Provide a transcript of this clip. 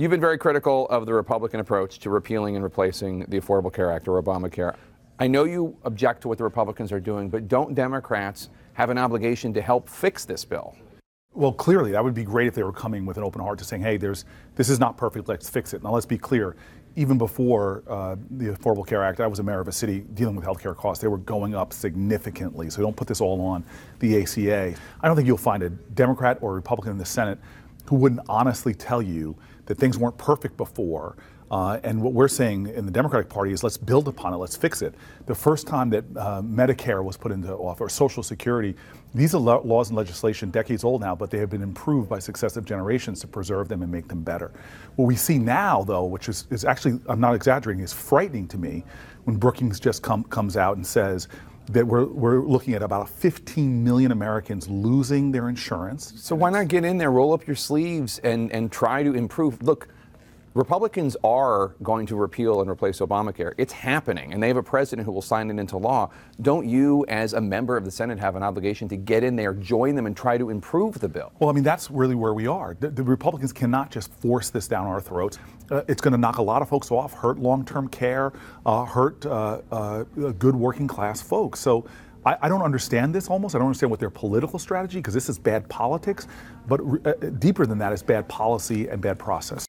You've been very critical of the Republican approach to repealing and replacing the Affordable Care Act or Obamacare. I know you object to what the Republicans are doing, but don't Democrats have an obligation to help fix this bill? Well, clearly, that would be great if they were coming with an open heart to saying, hey, there's, this is not perfect, let's fix it. Now, let's be clear. Even before uh, the Affordable Care Act, I was a mayor of a city dealing with healthcare costs. They were going up significantly. So don't put this all on the ACA. I don't think you'll find a Democrat or Republican in the Senate who wouldn't honestly tell you that things weren't perfect before uh, and what we're saying in the Democratic Party is let's build upon it, let's fix it. The first time that uh, Medicare was put into office, or Social Security, these are laws and legislation decades old now, but they have been improved by successive generations to preserve them and make them better. What we see now, though, which is, is actually, I'm not exaggerating, is frightening to me when Brookings just come, comes out and says, that we're, we're looking at about 15 million Americans losing their insurance. So why not get in there, roll up your sleeves, and, and try to improve? Look, Republicans are going to repeal and replace Obamacare. It's happening, and they have a president who will sign it into law. Don't you, as a member of the Senate, have an obligation to get in there, join them, and try to improve the bill? Well, I mean, that's really where we are. The, the Republicans cannot just force this down our throats. Uh, it's going to knock a lot of folks off, hurt long term care, uh, hurt uh, uh, good working class folks. So I, I, don't understand this almost. I don't understand what their political strategy, because this is bad politics. But uh, deeper than that is bad policy and bad process.